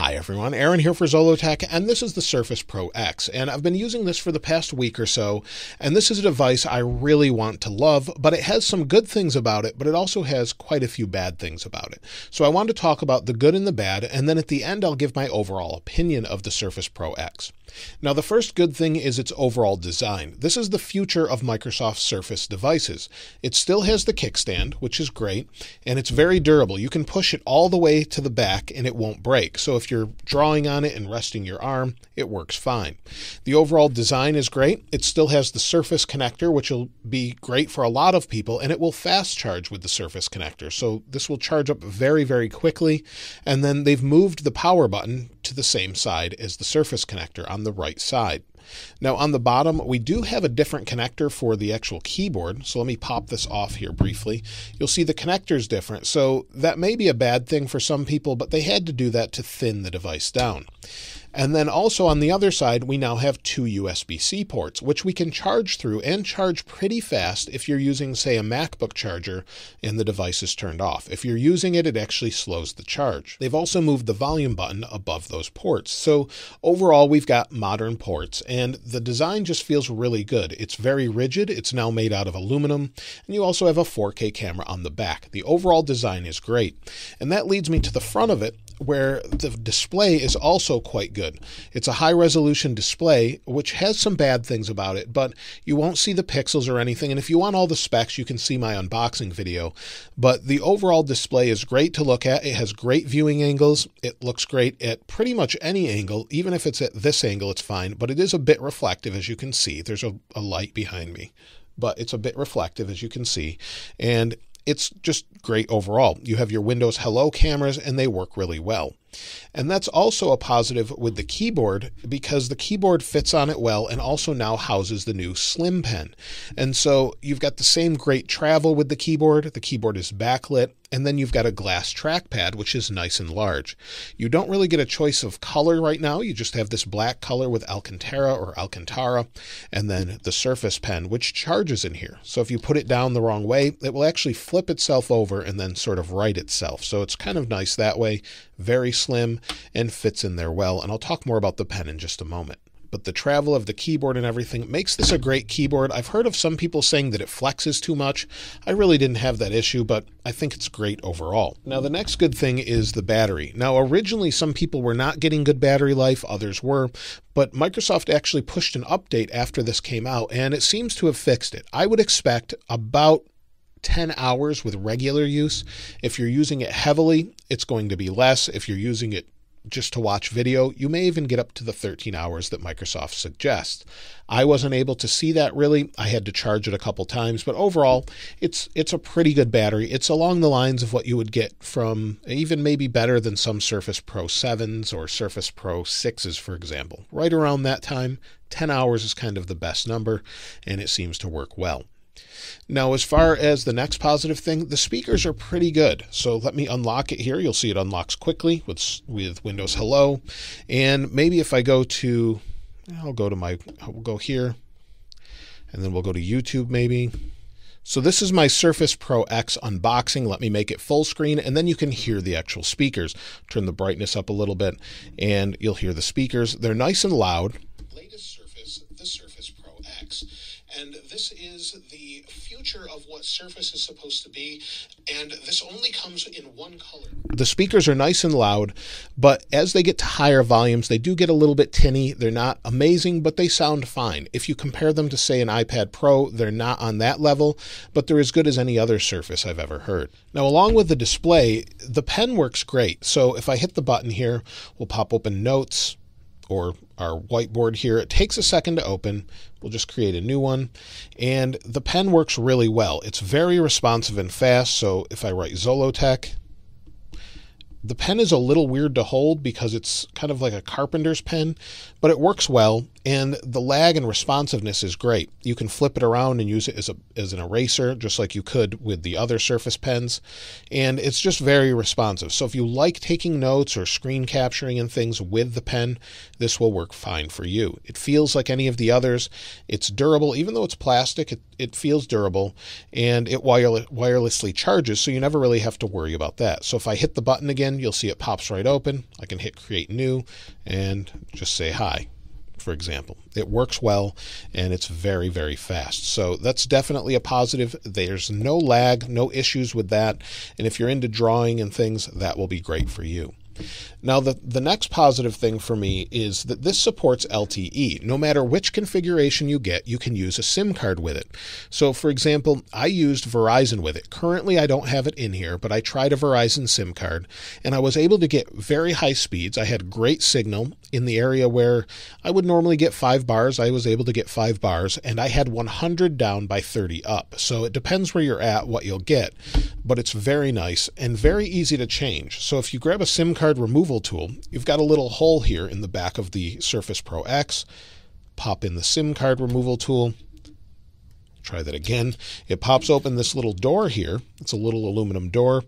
Hi everyone, Aaron here for Zollotech, and this is the Surface Pro X. And I've been using this for the past week or so, and this is a device I really want to love, but it has some good things about it, but it also has quite a few bad things about it. So I want to talk about the good and the bad, and then at the end I'll give my overall opinion of the Surface Pro X. Now, the first good thing is its overall design. This is the future of Microsoft Surface devices. It still has the kickstand, which is great, and it's very durable. You can push it all the way to the back and it won't break. So if you're drawing on it and resting your arm, it works fine. The overall design is great. It still has the Surface connector, which will be great for a lot of people, and it will fast charge with the Surface connector. So this will charge up very, very quickly. And then they've moved the power button to the same side as the Surface connector on the right side. Now on the bottom, we do have a different connector for the actual keyboard. So let me pop this off here briefly. You'll see the connector is different. So that may be a bad thing for some people, but they had to do that to thin the device down. And then also on the other side, we now have two USB-C ports, which we can charge through and charge pretty fast if you're using, say, a MacBook charger and the device is turned off. If you're using it, it actually slows the charge. They've also moved the volume button above those ports. So overall, we've got modern ports and the design just feels really good. It's very rigid. It's now made out of aluminum and you also have a 4K camera on the back. The overall design is great. And that leads me to the front of it where the display is also quite good. It's a high resolution display, which has some bad things about it, but you won't see the pixels or anything. And if you want all the specs, you can see my unboxing video. But the overall display is great to look at. It has great viewing angles. It looks great at pretty much any angle. Even if it's at this angle, it's fine, but it is a bit reflective, as you can see. There's a, a light behind me but it's a bit reflective as you can see. And it's just great overall. You have your Windows Hello cameras and they work really well. And that's also a positive with the keyboard because the keyboard fits on it well and also now houses the new Slim Pen. And so you've got the same great travel with the keyboard. The keyboard is backlit. And then you've got a glass trackpad, which is nice and large. You don't really get a choice of color right now. You just have this black color with Alcantara or Alcantara, and then the Surface Pen, which charges in here. So if you put it down the wrong way, it will actually flip itself over and then sort of right itself. So it's kind of nice that way. Very slim and fits in there well. And I'll talk more about the pen in just a moment but the travel of the keyboard and everything makes this a great keyboard. I've heard of some people saying that it flexes too much. I really didn't have that issue, but I think it's great overall. Now, the next good thing is the battery. Now, originally, some people were not getting good battery life, others were, but Microsoft actually pushed an update after this came out, and it seems to have fixed it. I would expect about 10 hours with regular use. If you're using it heavily, it's going to be less. If you're using it just to watch video, you may even get up to the 13 hours that Microsoft suggests. I wasn't able to see that really. I had to charge it a couple times, but overall, it's it's a pretty good battery. It's along the lines of what you would get from even maybe better than some Surface Pro 7s or Surface Pro 6s for example. Right around that time, 10 hours is kind of the best number and it seems to work well. Now, as far as the next positive thing, the speakers are pretty good. So let me unlock it here. You'll see it unlocks quickly with, with Windows Hello. And maybe if I go to, I'll go to my, we'll go here, and then we'll go to YouTube maybe. So this is my Surface Pro X unboxing. Let me make it full screen and then you can hear the actual speakers. Turn the brightness up a little bit and you'll hear the speakers. They're nice and loud. Latest Surface, the Surface Pro X. And this is the future of what Surface is supposed to be. And this only comes in one color. The speakers are nice and loud, but as they get to higher volumes, they do get a little bit tinny. They're not amazing, but they sound fine. If you compare them to, say, an iPad Pro, they're not on that level, but they're as good as any other Surface I've ever heard. Now, along with the display, the pen works great. So if I hit the button here, we'll pop open Notes or our whiteboard here. It takes a second to open. We'll just create a new one. And the pen works really well. It's very responsive and fast. So if I write Zollotech, the pen is a little weird to hold because it's kind of like a carpenter's pen, but it works well. and the lag and responsiveness is great. You can flip it around and use it as, a, as an eraser, just like you could with the other Surface pens. And it's just very responsive. So if you like taking notes or screen capturing and things with the pen, this will work fine for you. It feels like any of the others. It's durable, even though it's plastic, it, it feels durable and it wire, wirelessly charges, so you never really have to worry about that. So if I hit the button again, you'll see it pops right open. I can hit create new and just say hi for example. It works well and it's very, very fast. So that's definitely a positive. There's no lag, no issues with that. And if you're into drawing and things, that will be great for you. Now, the, the next positive thing for me is that this supports LTE. No matter which configuration you get, you can use a SIM card with it. So, for example, I used Verizon with it. Currently, I don't have it in here, but I tried a Verizon SIM card and I was able to get very high speeds. I had great signal in the area where I would normally get five bars. I was able to get five bars and I had 100 down by 30 up. So, it depends where you're at, what you'll get, but it's very nice and very easy to change. So, if you grab a SIM card removal tool, you've got a little hole here in the back of the Surface Pro X. Pop in the SIM card removal tool. Try that again. It pops open this little door here. It's a little aluminum door.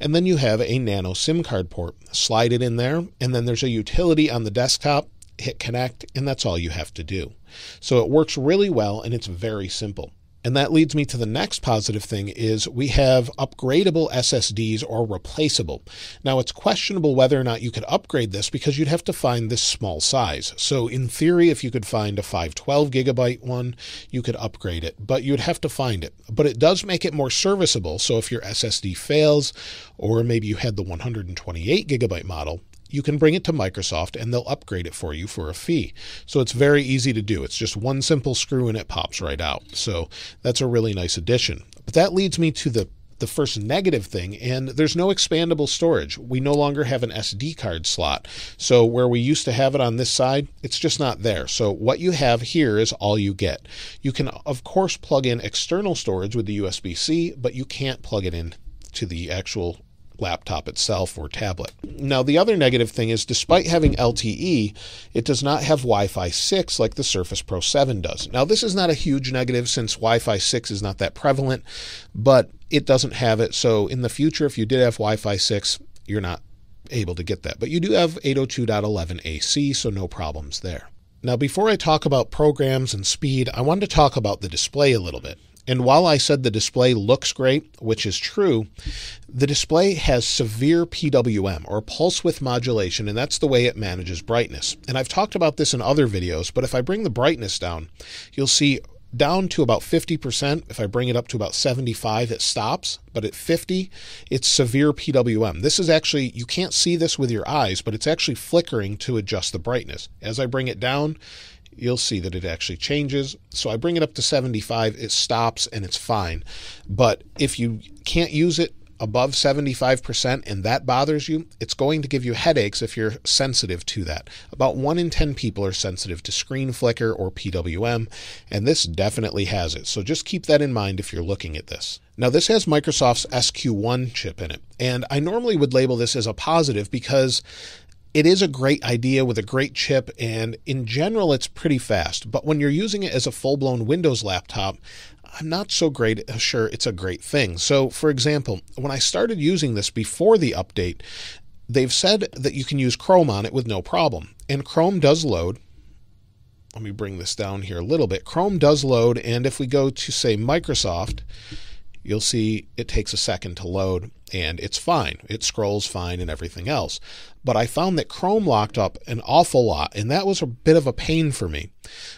And then you have a nano SIM card port. Slide it in there, and then there's a utility on the desktop. Hit connect, and that's all you have to do. So it works really well, and it's very simple. And that leads me to the next positive thing is we have upgradable SSDs or replaceable. Now it's questionable whether or not you could upgrade this because you'd have to find this small size. So in theory, if you could find a 512 gigabyte one, you could upgrade it, but you'd have to find it. But it does make it more serviceable. So if your SSD fails, or maybe you had the 128 gigabyte model, you can bring it to Microsoft and they'll upgrade it for you for a fee. So it's very easy to do. It's just one simple screw and it pops right out. So that's a really nice addition. But that leads me to the the first negative thing, and there's no expandable storage. We no longer have an SD card slot. So, where we used to have it on this side, it's just not there. So, what you have here is all you get. You can, of course, plug in external storage with the USB C, but you can't plug it in to the actual laptop itself or tablet. Now, the other negative thing is despite having LTE, it does not have Wi Fi 6 like the Surface Pro 7 does. Now, this is not a huge negative since Wi Fi 6 is not that prevalent, but it doesn't have it. So, in the future, if you did have Wi Fi 6, you're not able to get that. But you do have 802.11 AC, so no problems there. Now, before I talk about programs and speed, I wanted to talk about the display a little bit. And while I said the display looks great, which is true, the display has severe PWM or pulse width modulation, and that's the way it manages brightness. And I've talked about this in other videos, but if I bring the brightness down, you'll see down to about 50%. If I bring it up to about 75, it stops. But at 50, it's severe PWM. This is actually, you can't see this with your eyes, but it's actually flickering to adjust the brightness. As I bring it down, you'll see that it actually changes. So I bring it up to 75, it stops and it's fine. But if you can't use it above 75% and that bothers you, it's going to give you headaches if you're sensitive to that. About 1 in 10 people are sensitive to screen flicker or PWM, and this definitely has it. So just keep that in mind if you're looking at this. Now, this has Microsoft's SQ1 chip in it, and I normally would label this as a positive because it is a great idea with a great chip, and in general, it's pretty fast. But when you're using it as a full blown Windows laptop, I'm not so great uh, sure it's a great thing. So, for example, when I started using this before the update, they've said that you can use Chrome on it with no problem. And Chrome does load. Let me bring this down here a little bit. Chrome does load, and if we go to, say, Microsoft, you'll see it takes a second to load and it's fine. It scrolls fine and everything else. But I found that Chrome locked up an awful lot, and that was a bit of a pain for me.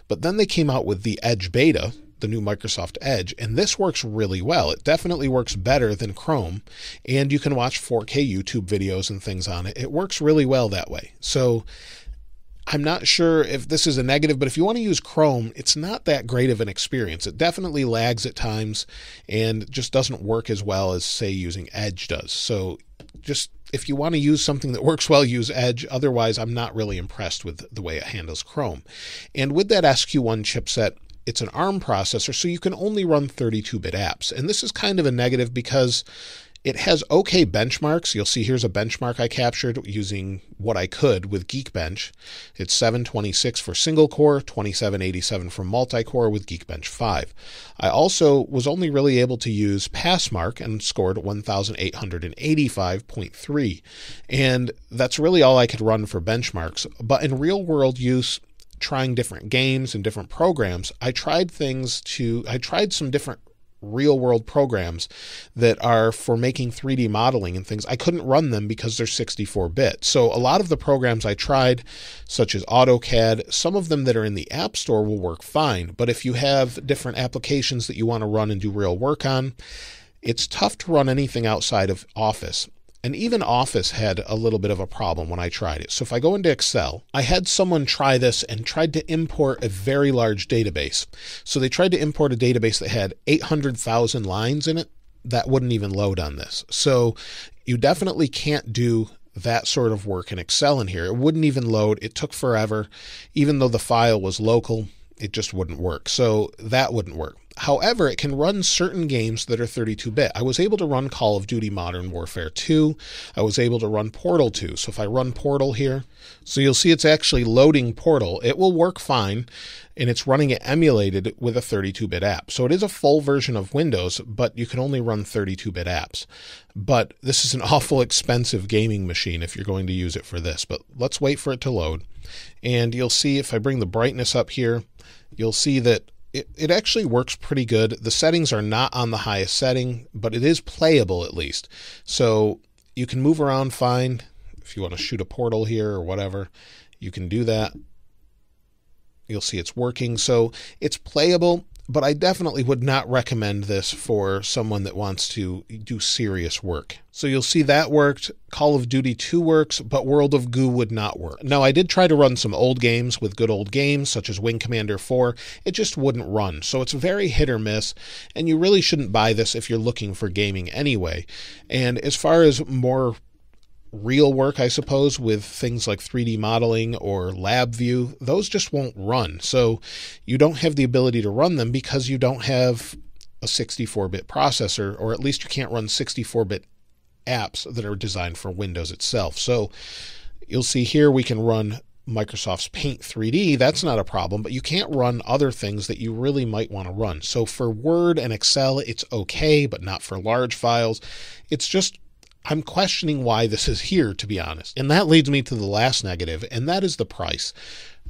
But then they came out with the Edge Beta, the new Microsoft Edge, and this works really well. It definitely works better than Chrome, and you can watch 4K YouTube videos and things on it. It works really well that way. So I'm not sure if this is a negative, but if you want to use Chrome, it's not that great of an experience. It definitely lags at times and just doesn't work as well as, say, using Edge does. So just if you want to use something that works well, use Edge. Otherwise, I'm not really impressed with the way it handles Chrome. And with that SQ1 chipset, it's an ARM processor, so you can only run 32 bit apps. And this is kind of a negative because It has okay benchmarks. You'll see here's a benchmark I captured using what I could with Geekbench. It's 726 for single core, 2787 for multi core with Geekbench 5. I also was only really able to use Passmark and scored 1885.3. And that's really all I could run for benchmarks. But in real world use, trying different games and different programs, I tried things to, I tried some different real world programs that are for making 3D modeling and things. I couldn't run them because they're 64 bit. So a lot of the programs I tried, such as AutoCAD, some of them that are in the App Store will work fine. But if you have different applications that you want to run and do real work on, it's tough to run anything outside of Office. And even Office had a little bit of a problem when I tried it. So if I go into Excel, I had someone try this and tried to import a very large database. So they tried to import a database that had 800,000 lines in it. That wouldn't even load on this. So you definitely can't do that sort of work in Excel in here. It wouldn't even load. It took forever. Even though the file was local, it just wouldn't work. So that wouldn't work. However, it can run certain games that are 32 bit. I was able to run Call of Duty Modern Warfare 2. I was able to run Portal 2. So if I run Portal here, so you'll see it's actually loading Portal. It will work fine and it's running it emulated with a 32 bit app. So it is a full version of Windows, but you can only run 32 bit apps. But this is an awful expensive gaming machine if you're going to use it for this. But let's wait for it to load. And you'll see if I bring the brightness up here, you'll see that it, it actually works pretty good. The settings are not on the highest setting, but it is playable at least. So you can move around fine. If you want to shoot a portal here or whatever, you can do that. You'll see it's working. So it's playable but I definitely would not recommend this for someone that wants to do serious work. So you'll see that worked. Call of Duty 2 works, but World of Goo would not work. Now, I did try to run some old games with good old games, such as Wing Commander 4. It just wouldn't run. So it's very hit or miss, and you really shouldn't buy this if you're looking for gaming anyway. And as far as more real work, I suppose, with things like 3D modeling or LabVIEW, those just won't run. So you don't have the ability to run them because you don't have a 64 bit processor, or at least you can't run 64 bit apps that are designed for Windows itself. So you'll see here we can run Microsoft's Paint 3D, that's not a problem, but you can't run other things that you really might want to run. So for Word and Excel, it's okay, but not for large files. It's just I'm questioning why this is here, to be honest. And that leads me to the last negative, and that is the price.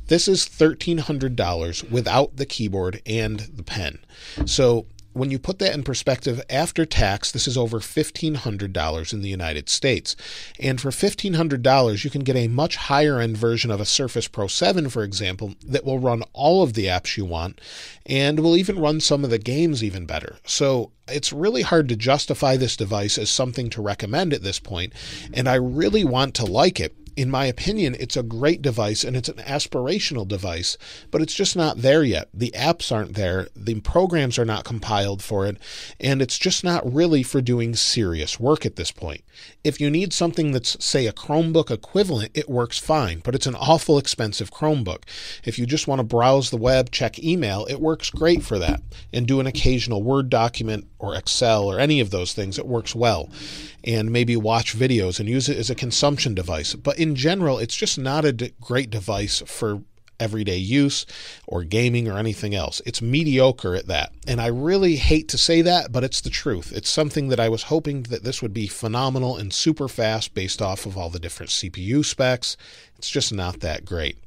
This is $1,300 without the keyboard and the pen. So when you put that in perspective, after tax, this is over $1,500 in the United States. And for $1,500, you can get a much higher end version of a Surface Pro 7, for example, that will run all of the apps you want and will even run some of the games even better. So it's really hard to justify this device as something to recommend at this point, and I really want to like it in my opinion, it's a great device and it's an aspirational device, but it's just not there yet. The apps aren't there, the programs are not compiled for it, and it's just not really for doing serious work at this point. If you need something that's, say, a Chromebook equivalent, it works fine, but it's an awful expensive Chromebook. If you just want to browse the web, check email, it works great for that, and do an occasional Word document or Excel or any of those things, it works well. And maybe watch videos and use it as a consumption device. But in general, it's just not a great device for everyday use or gaming or anything else. It's mediocre at that. And I really hate to say that, but it's the truth. It's something that I was hoping that this would be phenomenal and super fast based off of all the different CPU specs. It's just not that great.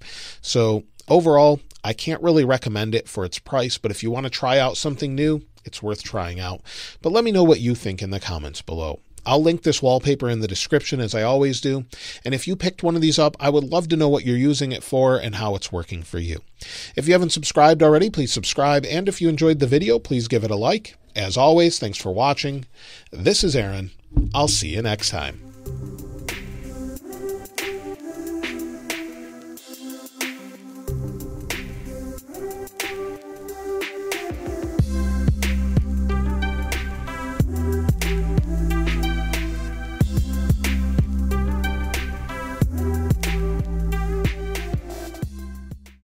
So, overall, I can't really recommend it for its price, but if you want to try out something new, it's worth trying out. But let me know what you think in the comments below. I'll link this wallpaper in the description as I always do. And if you picked one of these up, I would love to know what you're using it for and how it's working for you. If you haven't subscribed already, please subscribe. And if you enjoyed the video, please give it a like. As always, thanks for watching. This is Aaron. I'll see you next time.